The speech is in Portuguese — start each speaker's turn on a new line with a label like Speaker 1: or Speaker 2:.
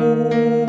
Speaker 1: Música